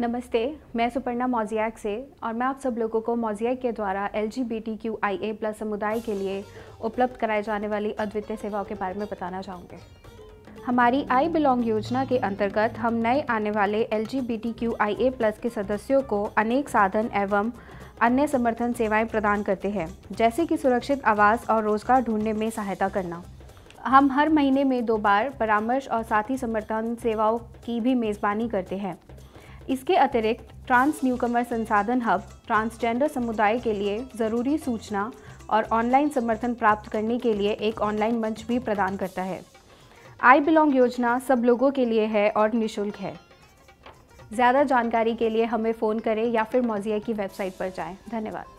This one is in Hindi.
नमस्ते, मैं सुपर्णा मोजियाक से और मैं आप सब लोगों को मोजियाक के द्वारा L G B T Q I A plus समुदाय के लिए उपलब्ध कराई जाने वाली अद्वितीय सेवाओं के बारे में बताना चाहूँगी। हमारी आई बिलोंग योजना के अंतर्गत हम नए आने वाले L G B T Q I A plus के सदस्यों को अनेक साधन एवं अन्य समर्थन सेवाएँ प्रदान करते हैं, जैसे कि सुरक्षित आवास और रोज़गार ढूँढने में सहायता करना। हम हर महीने में दो बार परामर्श और साथी समर्थन सेवाओं की भी मेज़बानी करते हैं। इसके अतिरिक्त ट्रांस न्यूकमर संसाधन हब ट्रांसजेंडर समुदाय के लिए ज़रूरी सूचना और ऑनलाइन समर्थन प्राप्त करने के लिए एक ऑनलाइन मंच भी प्रदान करता है। आई बिलोंग योजना सब लोगों के लिए है और निशुल्क है। ज़्यादा जानकारी के लिए हमें फ़ोन करें या फिर मौजिया की वेबसाइट पर जाएँ। धन्यवाद।